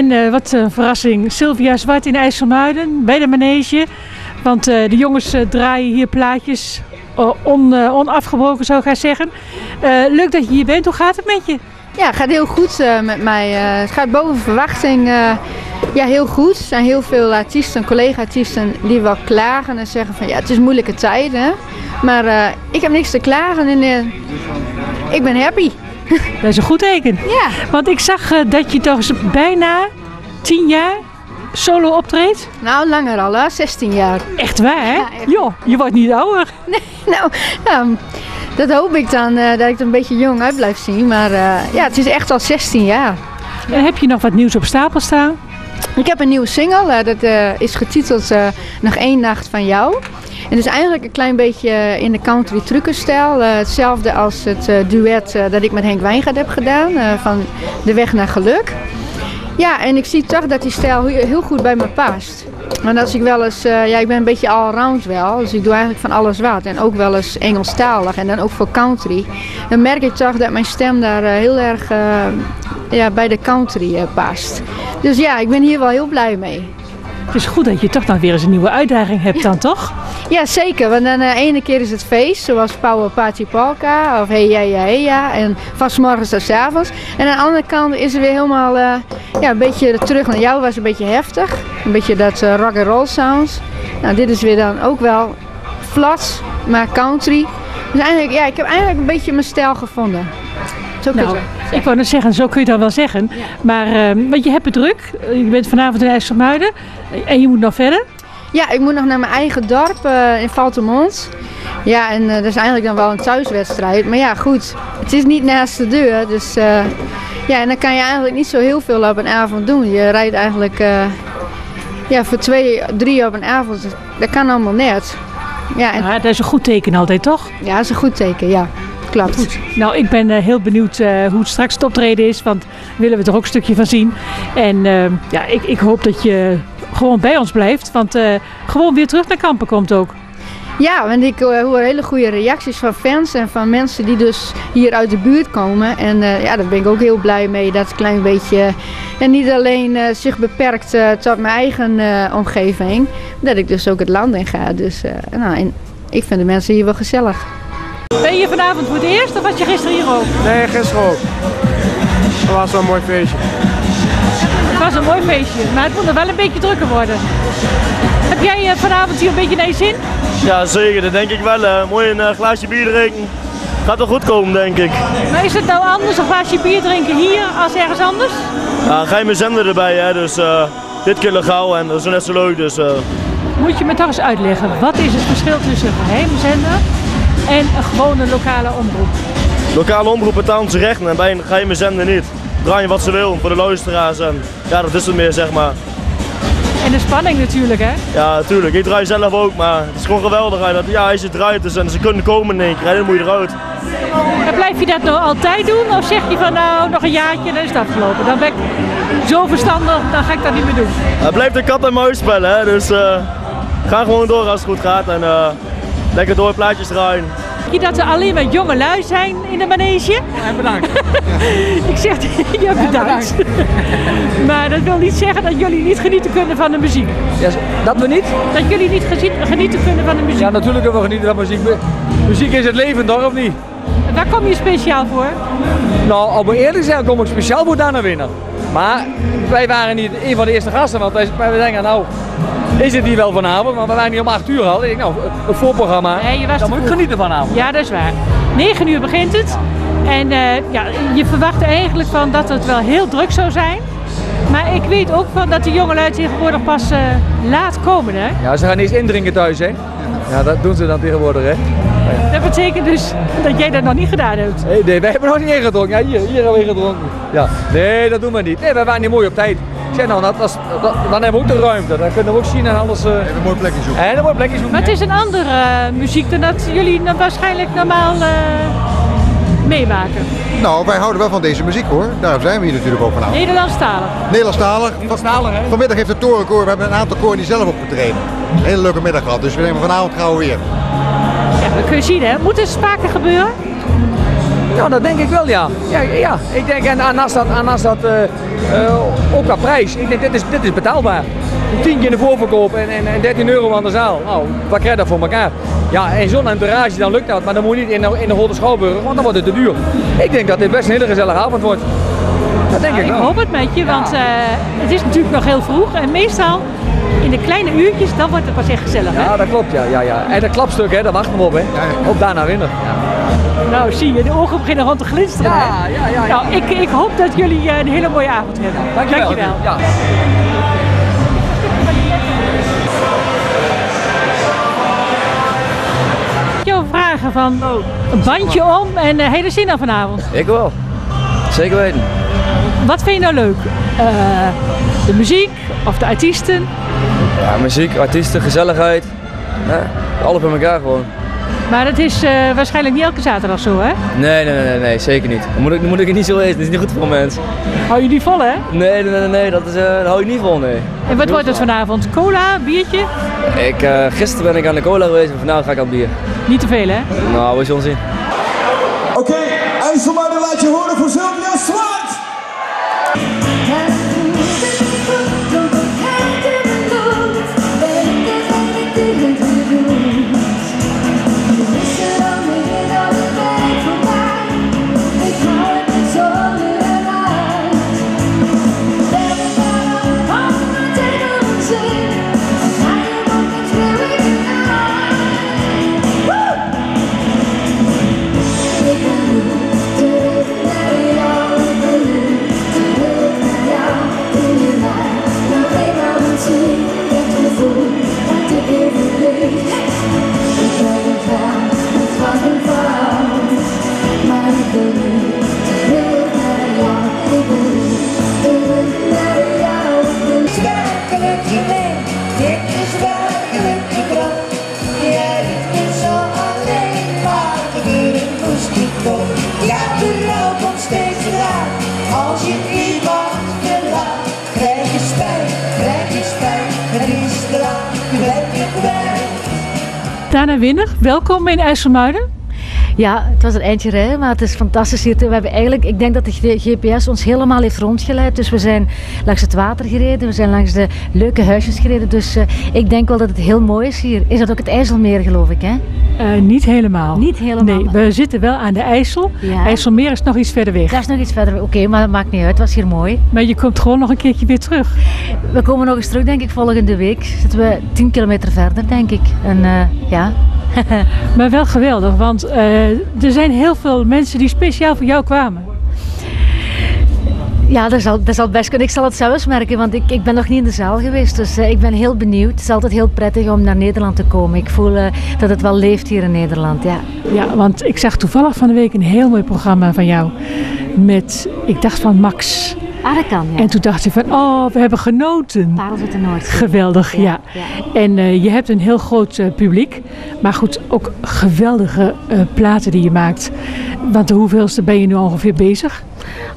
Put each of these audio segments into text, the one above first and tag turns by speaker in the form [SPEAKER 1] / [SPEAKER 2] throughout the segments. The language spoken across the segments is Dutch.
[SPEAKER 1] En eh, wat een verrassing, Sylvia Zwart in IJsselmuiden bij de manege. Want eh, de jongens eh, draaien hier plaatjes on, onafgebroken zou ik gaan zeggen. Leuk dat je hier bent, hoe gaat het met je?
[SPEAKER 2] Ja, het gaat heel goed eh, met mij. Eh, het gaat boven verwachting. eh, ja, heel goed. Er zijn heel veel artiesten, collega-artiesten, die wel klagen en zeggen van ja, het is moeilijke tijden. Maar ik heb niks te klagen en ik ben happy.
[SPEAKER 1] Dat is een goed teken.
[SPEAKER 2] Ja.
[SPEAKER 1] Want ik zag dat je toch bijna tien jaar solo optreedt.
[SPEAKER 2] Nou, langer al, hè? 16 jaar.
[SPEAKER 1] Echt waar, hè?
[SPEAKER 2] Ja, echt.
[SPEAKER 1] Joh, je wordt niet ouder.
[SPEAKER 2] Nou, ja, dat hoop ik dan, eh, dat ik er een beetje jong uit blijf zien. Maar eh, ja, het is echt al 16 jaar.
[SPEAKER 1] En heb je nog wat nieuws op stapel staan?
[SPEAKER 2] Ik heb een nieuwe single, eh, dat eh, is getiteld eh, Nog één nacht van jou. En het is eigenlijk een klein beetje in de country truckerstijl. Eh, hetzelfde als het eh, duet eh, dat ik met Henk Wijngaard heb gedaan, eh, van De Weg naar Geluk. Ja, en ik zie toch dat die stijl heel goed bij me past. Want als ik wel eens, eh, ja, ik ben een beetje allround wel, dus ik doe eigenlijk van alles wat. En ook wel eens Engelstalig en dan ook voor country. Dan merk ik toch dat mijn stem daar eh, heel erg eh, ja, bij de country past. Dus ja, ik ben hier wel heel blij mee.
[SPEAKER 1] Het is goed dat je toch nog weer eens een nieuwe uitdaging hebt dan, toch?
[SPEAKER 2] Ja, zeker. Want dan de ene keer is het feest, zoals Power Party Polka of Hey Ja Ja Hey Ja. En van 's morgens tot 's avonds. En aan de andere kant is het weer helemaal eh, ja, een beetje terug naar jou. was een beetje heftig. Een beetje dat eh, rock and roll sounds. Nou, dit is weer dan ook wel flats, maar country. Dus eigenlijk, ja, ik heb eigenlijk een beetje mijn stijl gevonden. Zo kun je
[SPEAKER 1] Nou,
[SPEAKER 2] het wel
[SPEAKER 1] ik wou net zeggen, zo kun je dat wel zeggen. Maar, eh, want je hebt het druk. Je bent vanavond in IJsselmuiden. En je moet nog verder.
[SPEAKER 2] Ja, ik moet nog naar mijn eigen dorp eh, in Valtemont. Ja, en eh, dat is eigenlijk dan wel een thuiswedstrijd. Maar ja, goed, het is niet naast de deur. Dus eh, ja, en dan kan je eigenlijk niet zo heel veel op een avond doen. Je rijdt eigenlijk ja, voor twee, drie op een avond. Dat kan allemaal net. Ja, en,
[SPEAKER 1] Ja, dat is een goed teken altijd, toch?
[SPEAKER 2] ja, dat is een goed teken, ja. Klopt.
[SPEAKER 1] Goed. Nou, ik ben heel benieuwd hoe het straks het optreden is. Want willen we er ook een stukje van zien. En ja, ik, ik hoop dat je gewoon bij ons blijft. Want eh, gewoon weer terug naar Kampen komt ook.
[SPEAKER 2] Ja, want ik eh, hoor hele goede reacties van fans en van mensen die dus hier uit de buurt komen. En eh, ja, daar ben ik ook heel blij mee. Dat een klein beetje, en niet alleen eh, zich beperkt eh, tot mijn eigen eh, omgeving. Dat ik dus ook het land in ga. Dus eh, nou, en ik vind de mensen hier wel gezellig.
[SPEAKER 1] Ben je vanavond voor het eerst of was je gisteren hier ook?
[SPEAKER 3] Nee, gisteren ook. Dat was wel een mooi feestje.
[SPEAKER 1] Het was een mooi feestje, maar het moet nog wel een beetje drukker worden. Heb jij eh, vanavond hier een beetje naar je zin?
[SPEAKER 4] Ja, zeker. Dat denk ik wel. hè. Mooi een eh, glaasje bier drinken. Gaat wel goed komen, denk ik.
[SPEAKER 1] Maar is het nou anders een glaasje bier drinken hier als ergens anders?
[SPEAKER 4] Ja, geheime zender erbij, hè. Dus eh, dit keer legaal en dat is net zo leuk. Dus eh,
[SPEAKER 1] Moet je me toch eens uitleggen, wat is het verschil tussen een geheime zender en een gewone lokale omroep?
[SPEAKER 4] Lokale omroep betaalt zijn rechten en bij een geheime zender niet. Draai je wat ze wil voor de luisteraars en ja, dat is het meer, zeg maar.
[SPEAKER 1] En de spanning natuurlijk, hè?
[SPEAKER 4] Ja, natuurlijk. Ik draai zelf ook, maar het is gewoon geweldig. hè, Dat, ja, als je draait dus, en ze kunnen komen in één keer, hè, dan moet je eruit.
[SPEAKER 1] En blijf je dat nou altijd doen? Of zeg je van nou, nog een jaartje, dan is het afgelopen. Dan ben ik zo verstandig, dan ga ik dat niet meer doen.
[SPEAKER 4] Het blijft een kat en muis spellen, hè. Dus eh, ga gewoon door als het goed gaat en eh, lekker door plaatjes draaien.
[SPEAKER 1] Je dat er alleen maar jonge lui zijn in de manege?
[SPEAKER 3] En bedankt.
[SPEAKER 1] Ik zeg ja, bedankt. maar dat wil niet zeggen dat jullie niet genieten kunnen van de muziek.
[SPEAKER 3] Ja, dat we niet?
[SPEAKER 1] Dat jullie niet genieten kunnen van de muziek.
[SPEAKER 3] Ja, natuurlijk kunnen we genieten van muziek. Muziek is het leven, toch of niet?
[SPEAKER 1] Waar kom je speciaal voor?
[SPEAKER 3] Nou, om eerlijk te zijn, kom ik speciaal voor daar naar winnen. Maar wij waren niet een van de eerste gasten, want wij, wij denken, nou, is het hier wel vanavond? Want we waren niet om 8 uur al. Ik, nou, het voorprogramma,
[SPEAKER 1] Nee, je was
[SPEAKER 3] dan moet ik genieten vanavond.
[SPEAKER 1] Ja, dat is waar. 9 uur begint het. En eh, ja, je verwacht eigenlijk van dat het wel heel druk zou zijn. Maar ik weet ook van dat de jongelui tegenwoordig pas eh, laat komen. Hè?
[SPEAKER 3] Ja, ze gaan eerst indrinken thuis, hè? Ja, dat doen ze dan tegenwoordig, hè?
[SPEAKER 1] Dat betekent dus dat jij dat nog niet gedaan hebt.
[SPEAKER 3] Nee, nee, wij hebben nog niet ingedronken. Ja, hier, hier hebben we ingedronken. Ja, nee, dat doen we niet. Nee, wij waren niet mooi op tijd. Zeg nou, dat, dat, is- dat- dan hebben we ook de ruimte. Dan kunnen we ook zien en alles. eh
[SPEAKER 5] Even een mooi plekje zoeken.
[SPEAKER 3] en een mooi plekje zoeken.
[SPEAKER 1] Maar het is een andere eh, muziek dan dat jullie nou waarschijnlijk normaal eh, meemaken?
[SPEAKER 5] Nou, wij houden wel van deze muziek hoor. Daarom zijn we hier natuurlijk ook vanavond.
[SPEAKER 1] Nederlandstalig.
[SPEAKER 5] Nederlandstalig.
[SPEAKER 3] Nederlandstalig, hè?
[SPEAKER 5] Vanmiddag heeft de Torenkoor, we hebben een aantal koren die zelf opgetreden. Een hele leuke middag gehad, dus we nemen vanavond gaan we weer.
[SPEAKER 1] Ja, dat kun je zien hè. Moet er spaken gebeuren?
[SPEAKER 3] Ja, dat denk ik wel, ja. Ja, ja. ik denk, en, als dat, dat eh, eh, ook qua prijs, ik denk, dit is, dit is betaalbaar. 10 keer in de voorverkoop en, en, en 13 euro aan de zaal. Nou, wat krijg je dat voor elkaar? Ja, en zo'n entourage, dan lukt dat, maar dan moet je niet in de, in de Rode Schouwburg, want dan wordt het te duur. Ik denk dat dit best een hele gezellige avond wordt. Dat denk
[SPEAKER 1] Nou,
[SPEAKER 3] ik
[SPEAKER 1] ik
[SPEAKER 3] wel.
[SPEAKER 1] hoop het met je, want eh, het is natuurlijk nog heel vroeg. En meestal in de kleine uurtjes, dan wordt het pas echt gezellig. hè?
[SPEAKER 3] Ja, dat klopt, ja. ja, ja. En dat klapstuk, hè, daar wachten we op, hè. Op daarna winnen.
[SPEAKER 1] Nou, zie je, de ogen beginnen rond te glinsteren.
[SPEAKER 3] Ja, ja, ja, ja.
[SPEAKER 1] Nou, ik, ik hoop dat jullie eh, een hele mooie avond hebben.
[SPEAKER 3] Dankjewel. Ja.
[SPEAKER 1] Ik jou vragen van een bandje om en eh, hele zin aan vanavond.
[SPEAKER 6] Ik wel. Zeker weten.
[SPEAKER 1] Wat vind je nou leuk? Eh, de muziek of de artiesten?
[SPEAKER 6] Ja, muziek, artiesten, gezelligheid. Ja, alles bij elkaar gewoon.
[SPEAKER 1] Maar dat is eh, waarschijnlijk niet elke zaterdag zo, hè?
[SPEAKER 6] Nee, nee, nee, nee, zeker niet. Dan moet ik, dan moet ik het niet zo eten. Dat is niet goed voor een mens.
[SPEAKER 1] Hou je die vol, hè?
[SPEAKER 6] Nee, nee, nee, nee dat, is, eh, dat hou ik niet vol, nee.
[SPEAKER 1] En wat wordt het vanavond? Cola, biertje?
[SPEAKER 6] Ik, eh, gisteren ben ik aan de cola geweest en vandaag ga ik aan het bier.
[SPEAKER 1] Niet te veel, hè?
[SPEAKER 6] Nou, we zullen zien.
[SPEAKER 7] Oké, IJsselmuiden laat je horen voor Sylvia Swart.
[SPEAKER 1] Dana Winner, welkom in IJsselmuiden.
[SPEAKER 8] Ja, het was een eindje rijden, maar het is fantastisch hier. We hebben eigenlijk, ik denk dat de GPS ons helemaal heeft rondgeleid. Dus we zijn langs het water gereden, we zijn langs de leuke huisjes gereden. Dus eh, ik denk wel dat het heel mooi is hier. Is dat ook het IJsselmeer, geloof ik, hè?
[SPEAKER 1] Eh, niet helemaal.
[SPEAKER 8] Niet helemaal.
[SPEAKER 1] Nee, we zitten wel aan de IJssel.
[SPEAKER 8] Ja.
[SPEAKER 1] IJsselmeer is nog iets verder weg.
[SPEAKER 8] Daar is nog iets verder. Oké, maar dat maakt niet uit. Het was hier mooi.
[SPEAKER 1] Maar je komt gewoon nog een keertje weer terug.
[SPEAKER 8] We komen nog eens terug, denk ik, volgende week. Zitten we 10 kilometer verder, denk ik. En eh, ja,
[SPEAKER 1] Maar wel geweldig, want eh, er zijn heel veel mensen die speciaal voor jou kwamen.
[SPEAKER 8] Ja, dat zal, dat zal best kunnen. Ik zal het zelfs merken, want ik, ik ben nog niet in de zaal geweest. Dus eh, ik ben heel benieuwd. Het is altijd heel prettig om naar Nederland te komen. Ik voel eh, dat het wel leeft hier in Nederland, ja.
[SPEAKER 1] Ja, want ik zag toevallig van de week een heel mooi programma van jou. Met, ik dacht van Max.
[SPEAKER 8] Ah, dat kan, ja.
[SPEAKER 1] En toen dacht ik van, oh, we hebben genoten.
[SPEAKER 8] Parels uit de Noordzee.
[SPEAKER 1] Geweldig, ja.
[SPEAKER 8] ja.
[SPEAKER 1] En eh, je hebt een heel groot publiek. Maar goed, ook geweldige platen die je maakt. Want de hoeveelste ben je nu ongeveer bezig?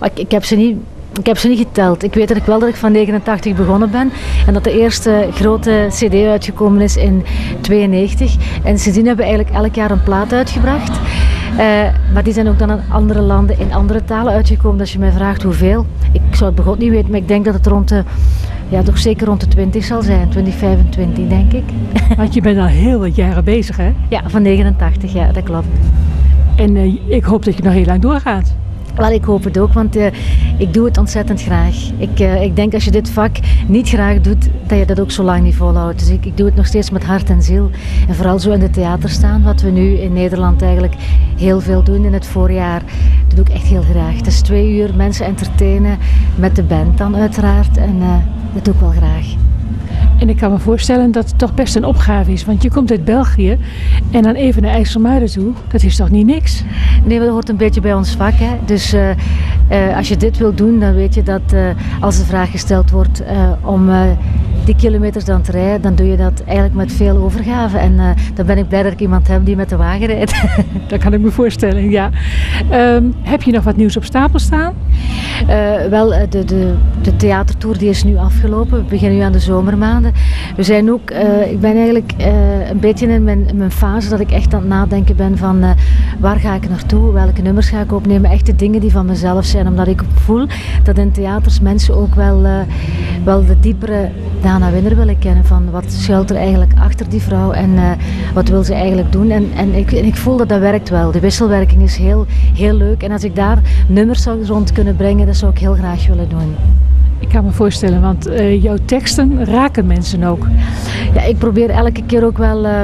[SPEAKER 8] Ik, ik, heb ze niet, ik heb ze niet geteld. Ik weet dat ik wel dat ik van 89 begonnen ben. En dat de eerste grote cd uitgekomen is in 92. En sindsdien hebben we eigenlijk elk jaar een plaat uitgebracht. Eh, maar die zijn ook dan in andere landen, in andere talen uitgekomen. Dus als je mij vraagt hoeveel, ik zou het begot niet weten. Maar ik denk dat het rond de, ja toch zeker rond de 20 zal zijn. 20, 25 denk ik.
[SPEAKER 1] Want je bent al heel wat jaren bezig, hè?
[SPEAKER 8] ja, van 89, ja dat klopt.
[SPEAKER 1] En eh, ik hoop dat je nog heel lang doorgaat.
[SPEAKER 8] Wel, ik hoop het ook, want eh, ik doe het ontzettend graag. Ik, eh, ik denk als je dit vak niet graag doet, dat je dat ook zo lang niet volhoudt. Dus ik, ik doe het nog steeds met hart en ziel. En vooral zo in het theater staan, wat we nu in Nederland eigenlijk heel veel doen in het voorjaar. Dat doe ik echt heel graag. Het is twee uur mensen entertainen met de band dan uiteraard. En eh, dat doe ik wel graag.
[SPEAKER 1] En ik kan me voorstellen dat het toch best een opgave is. Want je komt uit België en dan even naar IJsselmuiden toe. Dat is toch niet niks?
[SPEAKER 8] Nee, dat hoort een beetje bij ons vak. Hè. Dus eh, eh, als je dit wilt doen, dan weet je dat eh, als de vraag gesteld wordt om die kilometers dan te rijden, dan doe je dat eigenlijk met veel overgave. En eh, dan ben ik blij dat ik iemand heb die met de wagen rijdt.
[SPEAKER 1] Dat kan ik me voorstellen, ja. Ehm, heb je nog wat nieuws op stapel staan?
[SPEAKER 8] Eh, wel, eh, de, de, de theatertour die is nu afgelopen. We beginnen nu aan de zomermaanden. We zijn ook, ik ben eigenlijk een beetje in mijn, mijn fase dat ik echt aan het nadenken ben van waar ga ik naartoe, welke nummers ga ik opnemen. Echt de dingen die van mezelf zijn, omdat ik voel dat in theaters mensen ook wel, wel de diepere Dana Winner willen kennen. Van wat schuilt er eigenlijk achter die vrouw en eh, wat wil ze eigenlijk doen. En, en, ik, en ik voel dat dat werkt wel. De wisselwerking is heel, heel leuk. En als ik daar nummers zou rond kunnen brengen, dat zou ik heel graag willen doen.
[SPEAKER 1] Ik kan me voorstellen, want eh, jouw teksten raken mensen ook.
[SPEAKER 8] Ja, ik probeer elke keer ook wel eh,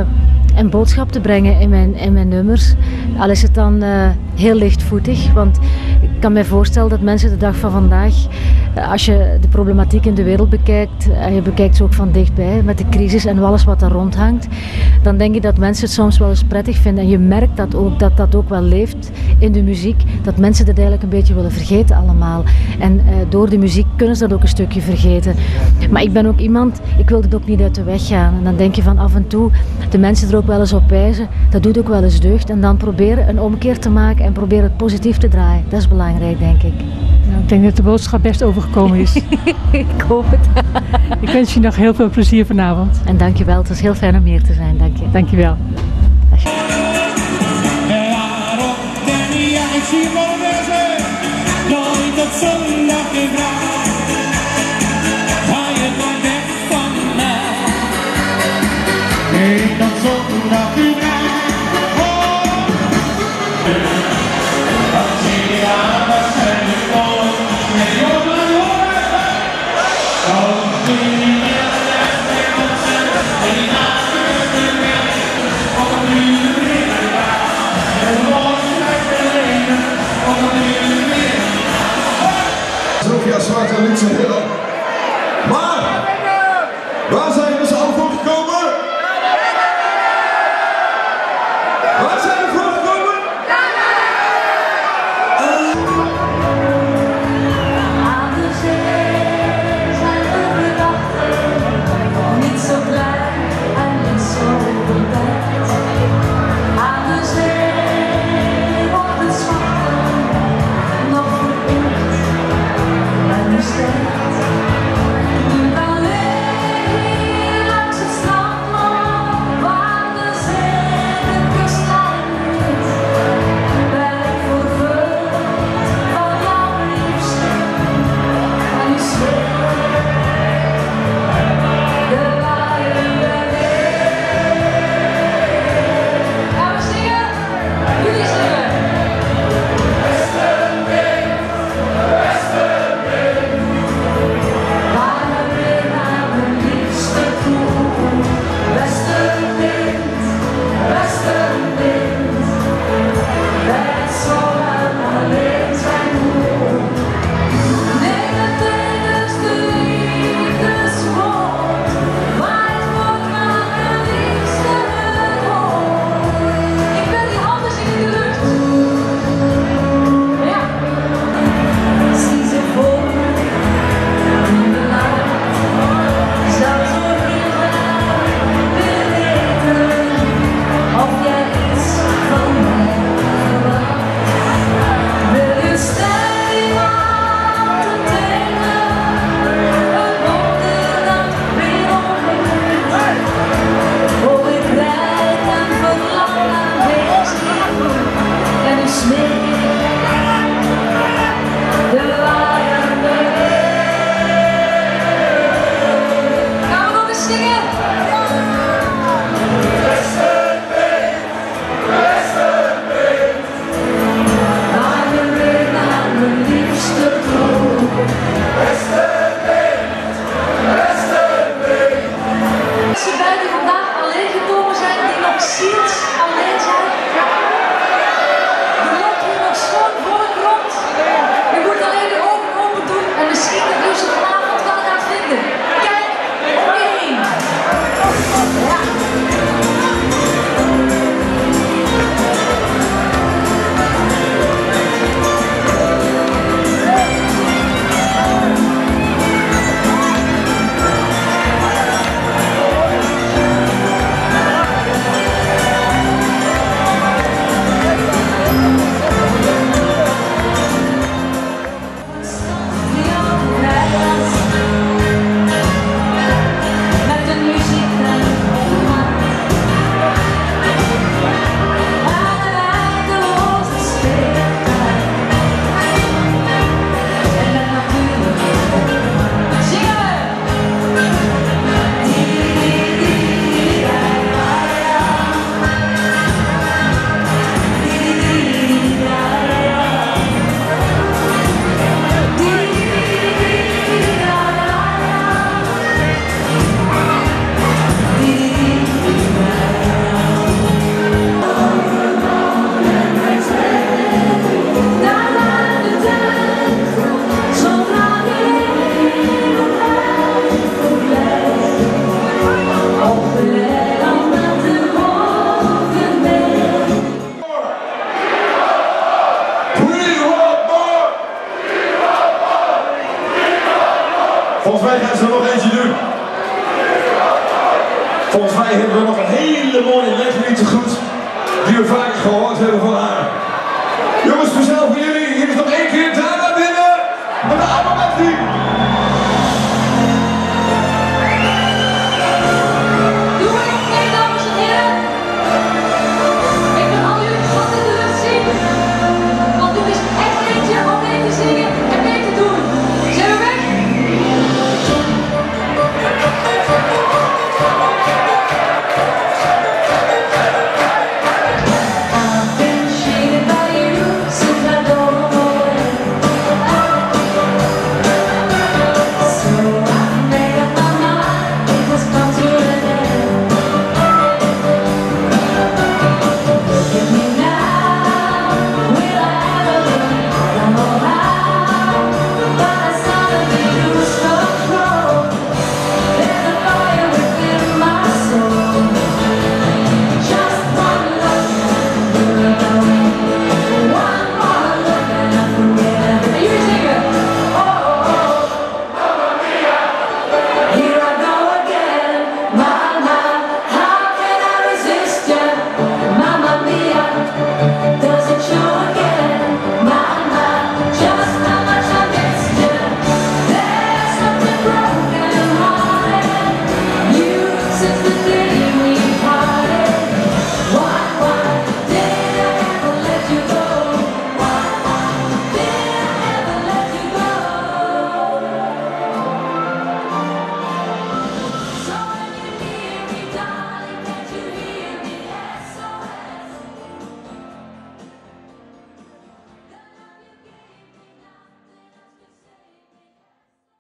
[SPEAKER 8] een boodschap te brengen in mijn, in mijn nummers. Al is het dan eh, heel lichtvoetig, want ik kan me voorstellen dat mensen de dag van vandaag, eh, als je de problematiek in de wereld bekijkt, en je bekijkt ze ook van dichtbij met de crisis en alles wat daar rondhangt, dan denk ik dat mensen het soms wel eens prettig vinden. En je merkt dat ook, dat dat ook wel leeft in de muziek, dat mensen dat eigenlijk een beetje willen vergeten allemaal. En eh, door de muziek kunnen ze dat ook een stukje vergeten. Maar ik ben ook iemand, ik wil het ook niet uit de weg gaan. En dan denk je van af en toe, de mensen er ook wel eens op wijzen, dat doet ook wel eens deugd. En dan proberen een omkeer te maken en proberen het positief te draaien. Dat is belangrijk, denk ik.
[SPEAKER 1] Nou, ik denk dat de boodschap best overgekomen is.
[SPEAKER 8] ik hoop het.
[SPEAKER 1] ik wens je nog heel veel plezier vanavond.
[SPEAKER 8] En dankjewel, het was heel fijn om hier te zijn. Dank je.
[SPEAKER 1] Dankjewel.
[SPEAKER 9] Zie